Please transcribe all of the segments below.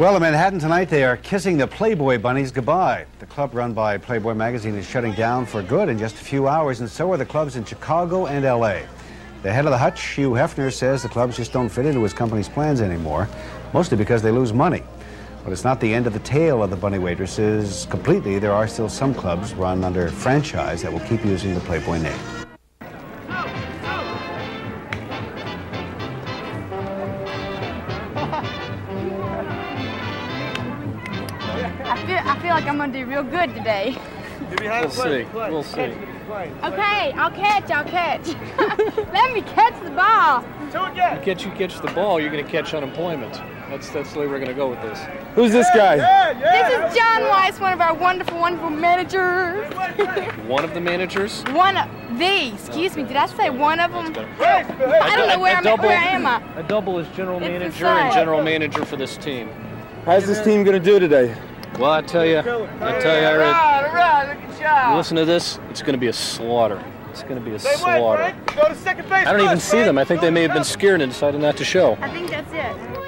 Well, in Manhattan tonight, they are kissing the Playboy bunnies goodbye. The club run by Playboy magazine is shutting down for good in just a few hours, and so are the clubs in Chicago and L.A. The head of the hutch, Hugh Hefner, says the clubs just don't fit into his company's plans anymore, mostly because they lose money. But it's not the end of the tale of the bunny waitresses completely. There are still some clubs run under franchise that will keep using the Playboy name. I feel, I feel like I'm gonna do real good today. We'll see. We'll see. Okay, I'll catch, I'll catch. Let me catch the ball. You catch you catch the ball, you're going to catch unemployment. That's that's the way we're going to go with this. Who's this guy? This is John Weiss, one of our wonderful, wonderful managers. One of the managers. one of the, excuse me, did I say one of them? I don't know where, I'm, double, where am I? A double is general It's manager and general manager for this team. How's this team gonna do today? Well, I tell you, I tell you, I read, all right, look at y'all. listen to this. It's going to be a slaughter. It's going to be a slaughter. Go to second base. I don't even see them. I think they may have been scared and decided not to show. I think that's it.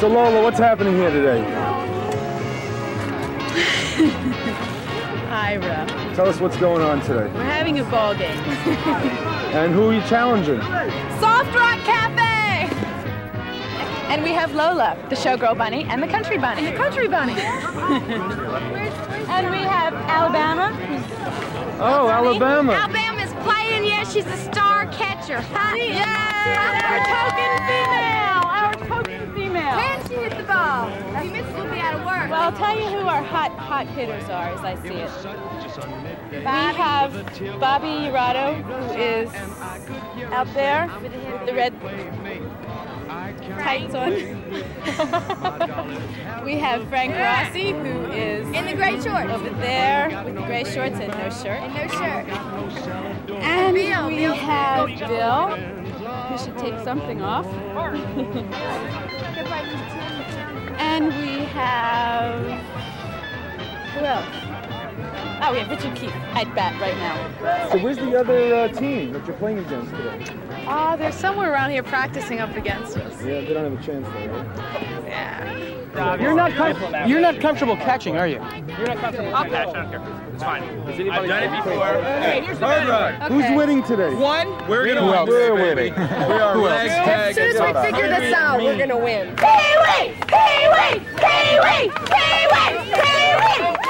So Lola, what's happening here today? Ira. Tell us what's going on today. We're having a ball game. And who are you challenging? Soft Rock Cafe! And we have Lola, the showgirl bunny, and the country bunny. And the country bunny. and we have Alabama. Oh, Alabama. Alabama's playing, yeah, she's a star catcher. Huh? Our token female. Hot, hot hitters are as I see it. We have Bobby Urado, who is out there with the red tights on. we have Frank Rossi, who is in the gray shorts. over there with the gray shorts and no shirt. And no shirt. And Bill, we Bill. have Bill, who should take something off. and we have who else? Oh, we have Richard Keith at bat right now. So where's the other uh, team that you're playing against today? Oh, they're somewhere around here practicing up against us. Yeah, they don't have a chance there, right? You're not com- you're not comfortable catching, are you? I'll catch. I don't care. It's fine. I've done it before. Who's winning today? One. We're gonna win. We're winning. We are leg As soon as we figure this out, we're gonna win. Pee-wee! Pee-wee! Pee-wee! Pee-wee! Pee-wee! Am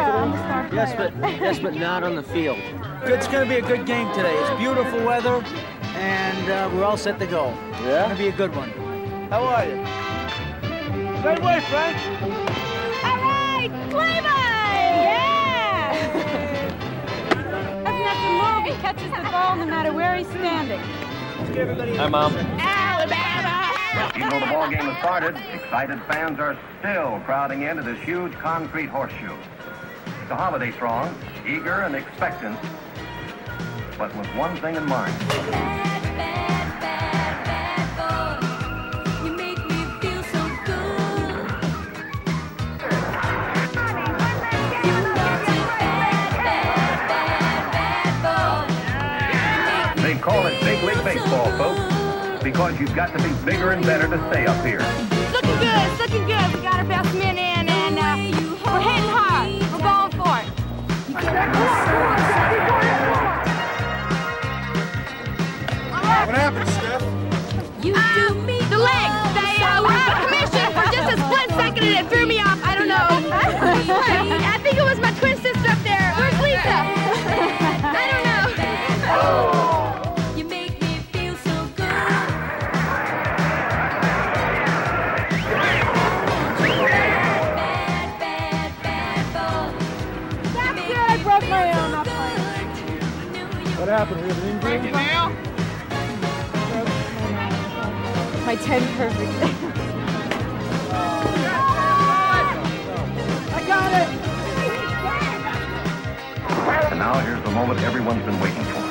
Arian, you playing today? Yes, but yes, but not on the field. It's going to be a good game today. It's beautiful weather, and uh, we're all set to go. Yeah, It's going to be a good one. How are you? Same way, Frank. All right, Cleveland! Yeah! Doesn't have to move. He catches the ball no matter where he's standing. Hi, Mom. Alabama. Even though the ball game has started, excited fans are still crowding into this huge concrete horseshoe. The holiday throng, eager and expectant, but with one thing in mind. They call it Big League Baseball, folks, because you've got to be bigger and better to stay up here. What happened, Steph? Um, the legs, they uh, were out of commission for just a split second and it threw me off. I don't know. I think it was my twin sister up there. Where's Lisa? I don't know. You make me feel so good. Bad, bad, bad boy. That's good. I broke my arm. Not. What happened? We have an injury? My 10 perfect. I got it. And now here's the moment everyone's been waiting for.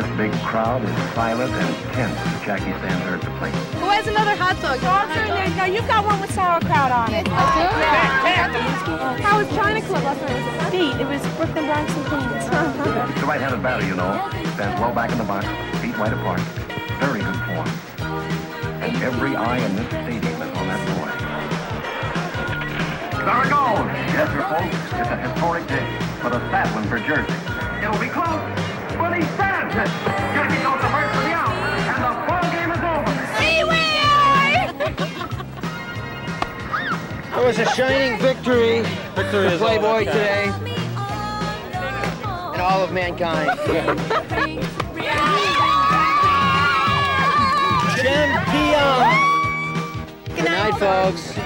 This big crowd is silent and tense as Jackie stands there at the plate. Who has another hot dog? No, you've got one with sauerkraut on it. I do. How was China Club last night? Beat. It was Brooklyn, Bronx, and Queens. It's a right-handed batter, you know. Stands well back in the box, feet wide apart. Very good form. And every eye in this stadium is on that boy. There it goes! Yes, sir, folks. It's a historic day, but a sad one for Jersey. It'll be close. but he stands it. Jersey goes to first for the out, and the ball game is over. It was a shining victory Victory for is Playboy today and all of mankind. folks.